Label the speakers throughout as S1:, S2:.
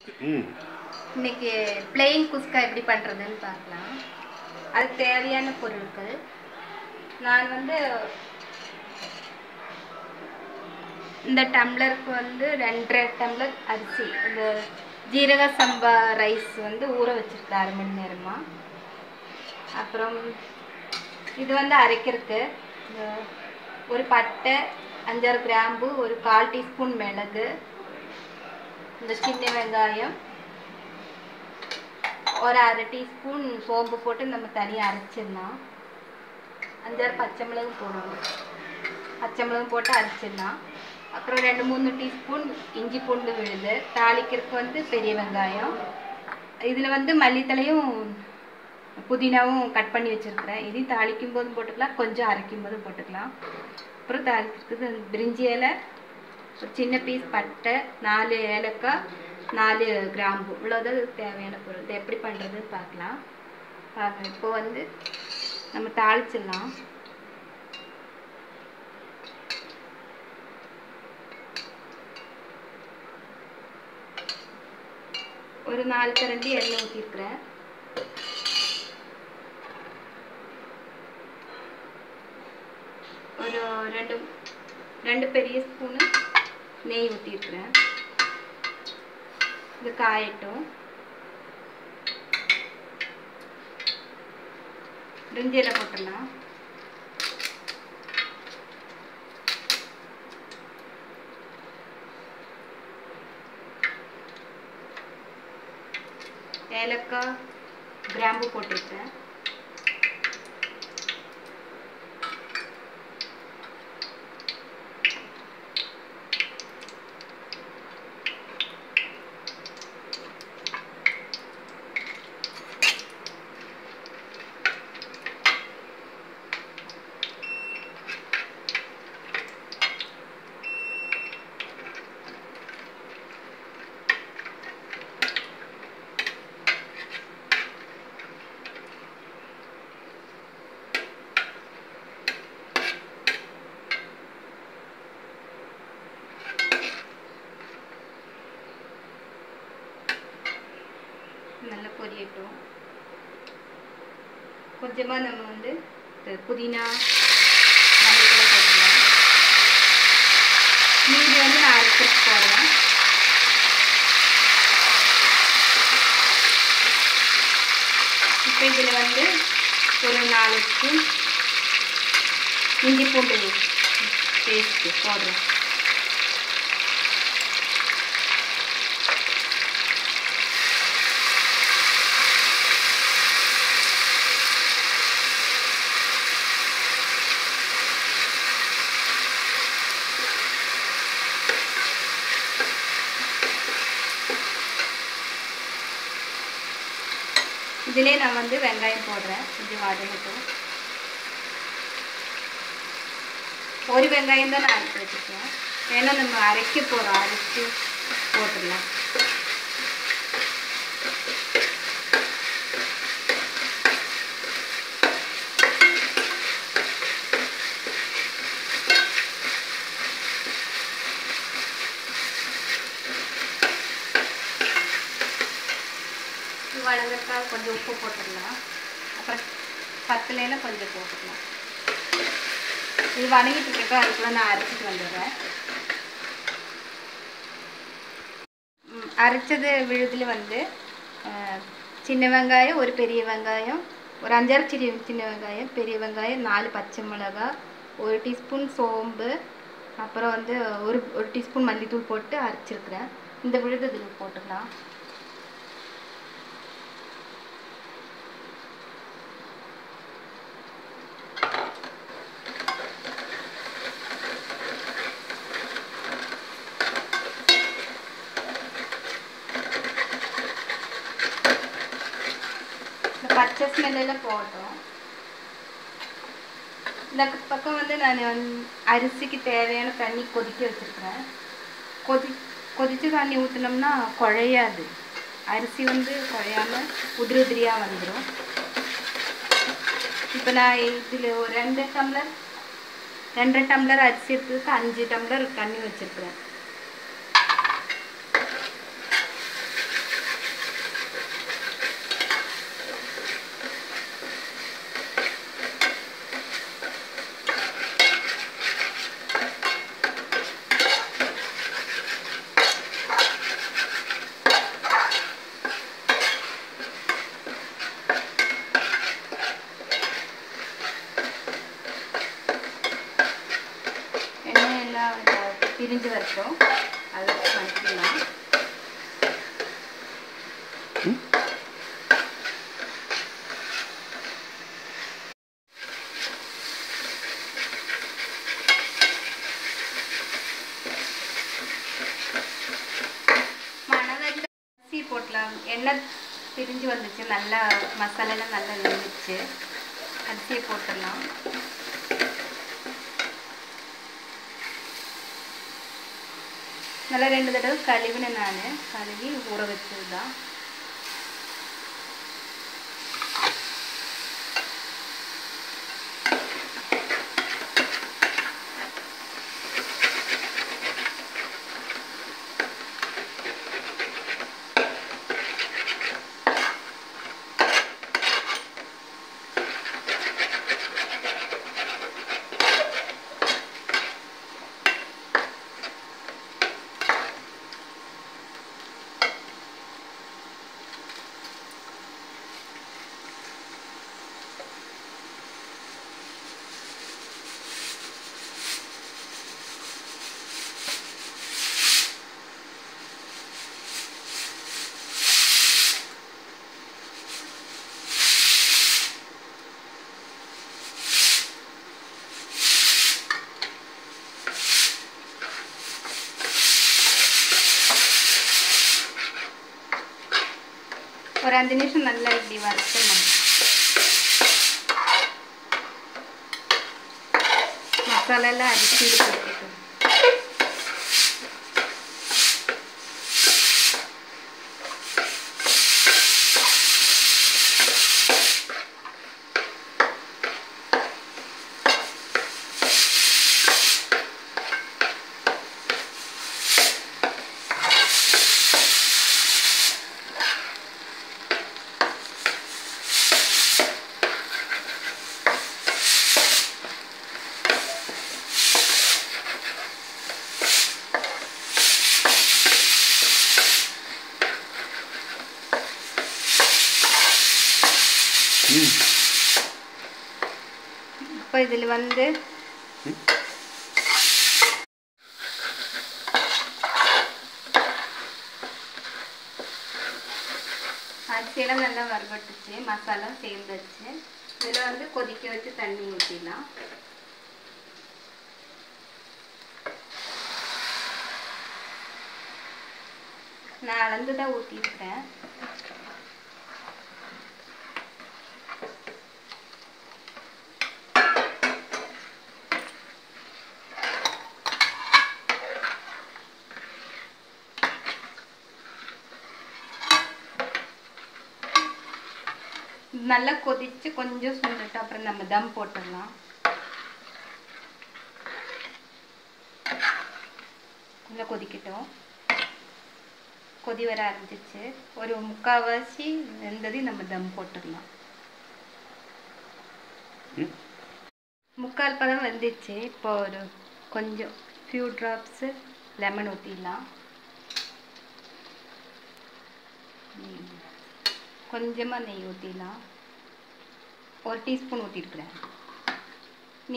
S1: இன்னைக்கு பிளெயின் குஸ்கா எப்படி பண்ணுறதுன்னு பார்க்கலாம். அதுக்கு தேவையான பொருட்கள். நான் வந்து இந்த டம்ளருக்கு வந்து ரெண்டரை டம்ளர் அரிசி இந்த ஜீரக சம்பா ரைஸ் வந்து ஊற வச்சுருக்கேன் அரை மணி நேரமாக அப்புறம் இது வந்து அரைக்கிறதுக்கு இந்த ஒரு பட்டை அஞ்சாறு கிராம்பு ஒரு கால் டீஸ்பூன் மிளகு இந்த சின்ன வெங்காயம் ஒரு அரை டீஸ்பூன் சோம்பு போட்டு நம்ம தனியாக அரைச்சிடலாம். அஞ்சாறு பச்சை மிளகு போடணும். பச்சை மிளகு போட்டு அரைச்சிடலாம். அப்புறம் ரெண்டு மூணு டீஸ்பூன் இஞ்சி பூண்டு விழுது. தாளிக்கிறதுக்கு வந்து பெரிய வெங்காயம். இதில் வந்து மல்லித்தலையும் புதினாவும் கட் பண்ணி வச்சுருக்கிறேன். இதையும் தாளிக்கும் போதும் போட்டுக்கலாம். கொஞ்சம் அரைக்கும் போதும் போட்டுக்கலாம். அப்புறம் தாளிக்கிறதுக்கு பிரிஞ்சி இலை ஒரு சின்ன பீஸ் பட்டை நாலு ஏலக்காய் நாலு கிராம்பு. இவ்வளோதான் தேவையான பொருள். இதை எப்படி பண்ணுறதுன்னு பார்க்கலாம். பார்க்கலாம் இப்போ வந்து நம்ம தாளிச்சிடலாம். ஒரு நாலு கரண்டி எண்ணெய் ஊற்றிருக்கிறேன் ஒரு ரெண்டு ரெண்டு பெரிய ஸ்பூனு நெய் ஊற்றிருக்கிறேன் இது காயட்டும். பிரிஞ்சியில் போட்டுடலாம். ஏலக்காய் கிராம்பு போட்டிருக்கேன் நல்லா கொஞ்சமாக நம்ம வந்து புதினா மீதி வந்து நான் அரைச்சிட்டு போடுறேன். இப்போ இதில் வந்து ஒரு நாலு ஸ்பூன் இஞ்சி பூண்டு பேஸ்ட்டு போடுறேன். இதிலே நான் வந்து வெங்காயம் போடுறேன். கொஞ்சம் வதங்கட்டும் ஒரு வெங்காயம் தான் நான் அரைச்சி வச்சுருக்கேன். ஏன்னா நம்ம அரைக்க போகிறோம் அரைச்சி போட்டுடலாம். வளர்க்கறதுக்காக கொஞ்சம் உப்பு போட்டுடலாம் அப்புறம் பத்துலேனா கொஞ்சம் போட்டுக்கலாம். இது வணங்கிட்டு இருக்கப்ப அதுக்குள்ள நான் அரைச்சிட்டு வந்துடுறேன். அரைச்சது விழுதில் வந்து சின்ன வெங்காயம் ஒரு பெரிய வெங்காயம் ஒரு அஞ்சாறு சிறிய சின்ன வெங்காயம் பெரிய வெங்காயம் நாலு பச்சை மிளகாய் ஒரு டீஸ்பூன் சோம்பு அப்புறம் வந்து ஒரு ஒரு டீஸ்பூன் மல்லித்தூள் போட்டு அரைச்சிருக்கிறேன். இந்த விழுது இதில் போட்டுக்கலாம். இந்த பச்சை போட்டோம். இந்த பக்கம் வந்து நான் அரிசிக்கு தேவையான தண்ணி கொதிக்க வச்சுருக்கிறேன். கொதி கொதிச்சு தண்ணி ஊற்றினோம்னா குழையாது. அரிசி வந்து குழையாமல் உதிரி உதிரியாக வந்துடும் இப்போ நான் இதில் ஒரு ரெண்டு டம்ளர் ரெண்டரை டம்ளர் அரிசி எடுத்ததுக்கு அஞ்சு டம்ளர் தண்ணி வச்சுருக்குறேன். அப்புறம் அதை வதக்கிடலாம் மணவெந்த அரிசி போட்டலாம் எண்ணெய் பிரிஞ்சு வந்துச்சு நல்லா மசாலாலாம் நல்லா வெந்துச்சு அரிசியை போட்டுடலாம் நல்லா ரெண்டு தடவை கழுவினேன் நான். கழுவி ஊற வச்சது தான் ஒரு அஞ்சு நிமிஷம் நல்லா இப்படி வறுத்துடலாம் மசாலாலாம் அரிசி போட்டுட்டு இப்போ இதில் வந்து அரிசியெல்லாம் நல்லா வறுபட்டுச்சு மசாலா சேர்ந்துச்சு. இதில் வந்து கொதிக்க வச்சு தண்ணி ஊற்றிடலாம் நான் அளந்து தான் ஊற்றிருக்கேன் நல்லா கொதிச்சு கொஞ்சம் சுண்டுட்டு அப்புறம் நம்ம தம் போட்டுடலாம். கொஞ்சம் கொதிக்கட்டும். கொதி வர ஆரம்பிச்சிச்சு ஒரு முக்கால்வாசி வெந்ததையும் நம்ம தம் போட்டுடலாம். முக்கால் பழம் வெந்துச்சு. இப்போ ஒரு கொஞ்சம் ஃபியூ ட்ராப்ஸு லெமன் ஊற்றிடலாம் கொஞ்சமாக நெய் ஊற்றிடலாம் ஒரு டீஸ்பூன் ஊற்றிருக்கிறேன்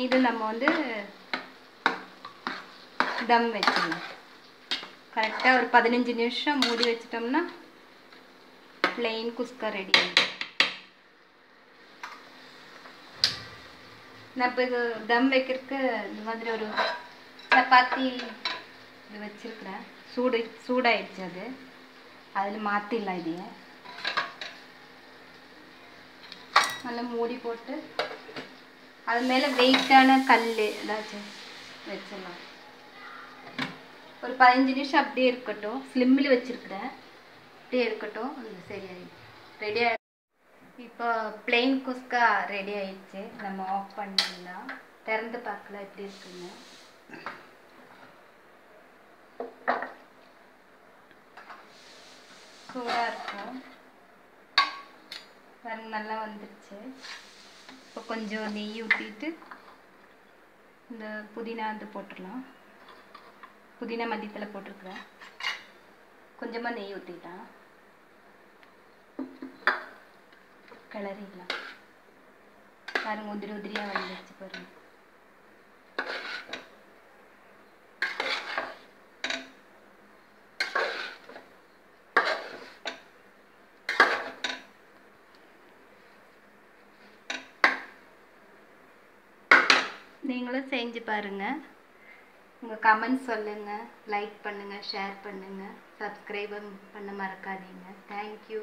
S1: இது நம்ம வந்து தம் வச்சிடலாம் கரெக்டாக ஒரு பதினஞ்சு நிமிஷம் மூடி வச்சிட்டோம்னா பிளெயின் குஸ்கா ரெடி ஆகிடும் நான் இப்போ இது தம் வைக்கிறதுக்கு இந்த மாதிரி ஒரு சப்பாத்தி இது வச்சிருக்கிறேன். சூடு சூடாயிடுச்சு அது. அதில் மாற்றிடலாம் இதையே. நல்லா மூடி போட்டு அது மேலே வெயிட்டான கல் ஏதாச்சும் வச்சிடலாம். ஒரு பதினஞ்சு நிமிஷம் அப்படியே இருக்கட்டும். ஸ்லிம்மில் வச்சுருக்குறேன் அப்படியே இருக்கட்டும். சரியாயி ரெடி ஆகி இப்போ பிளெயின் குஸ்கா ரெடி ஆயிடுச்சு. நம்ம ஆஃப் பண்ணிடலாம் திறந்து பார்க்கலாம் எப்படி இருக்குங்க சூடாக இருக்கும். பாருங்க நல்லா வந்துருச்சு. இப்போ கொஞ்சம் நெய் ஊற்றிட்டு இந்த புதினா வந்து போட்டுடலாம். புதினா மதியத்தில் போட்டிருக்கிறேன். கொஞ்சமாக நெய் ஊற்றிடலாம் கிளறிடலாம். பாருங்க உதிரி உதிரியாக வந்துருச்சு பாருங்க. நீங்களும் செஞ்சு பாருங்கள் உங்கள் கமெண்ட் சொல்லுங்கள் லைக் பண்ணுங்கள் ஷேர் பண்ணுங்கள் சப்ஸ்கிரைபும் பண்ண மறக்காதீங்க. தேங்க்யூ